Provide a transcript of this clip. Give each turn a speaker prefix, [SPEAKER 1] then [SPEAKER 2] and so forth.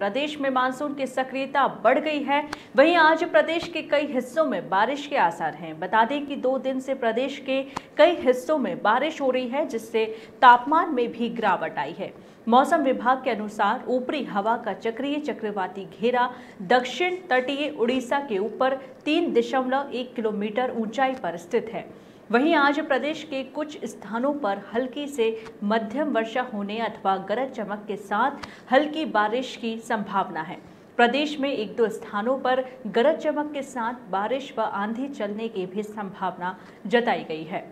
[SPEAKER 1] प्रदेश में मानसून की सक्रियता बढ़ गई है। वहीं आज प्रदेश के कई हिस्सों में बारिश के आसार हैं। बता दें कि दो दिन से प्रदेश के कई हिस्सों में बारिश हो रही है, जिससे तापमान में भी गिरावट आई है। मौसम विभाग के अनुसार ऊपरी हवा का चक्रीय चक्रवाती घेरा दक्षिण तटीय उड़ीसा के ऊपर तीन दशमलव एक किलोमीटर ऊंचाई पर स्थित है। वहीं आज प्रदेश के कुछ स्थानों पर हल्की से मध्यम वर्षा होने अथवा गरज चमक के साथ हल्की बारिश की संभावना है। प्रदेश में एक दो स्थानों पर गरज चमक के साथ बारिश व आंधी चलने की भी संभावना जताई गई है।